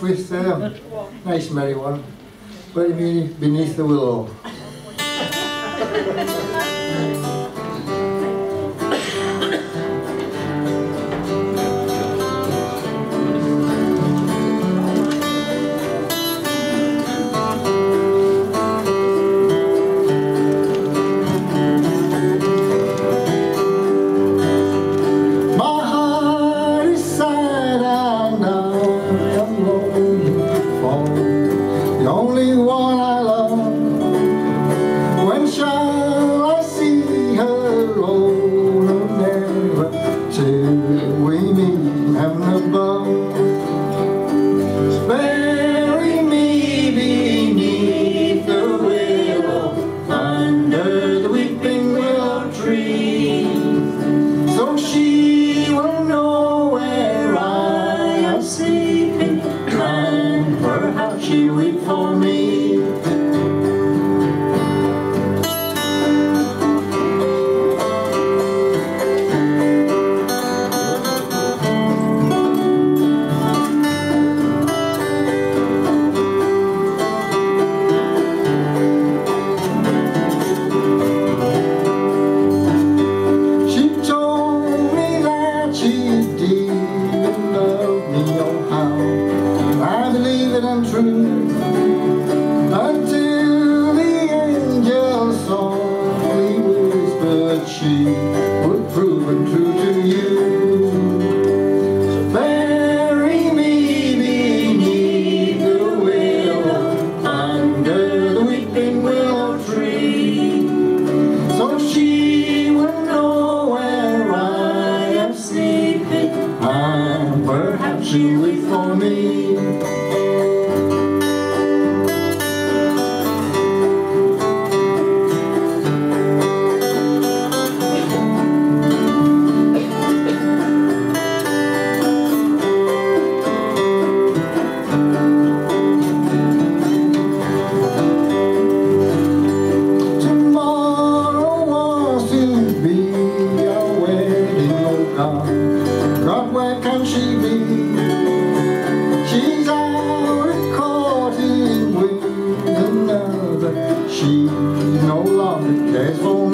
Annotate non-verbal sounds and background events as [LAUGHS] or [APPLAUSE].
with um, nice merry one, very beneath the willow. [LAUGHS] good and true Until the angel softly whispered she would prove untrue to you. So bury me beneath the willow Under the weeping willow tree. So she will know where I am sleeping And perhaps she'll wait for me. Not where can she be? She's out courting with another. She no longer cares for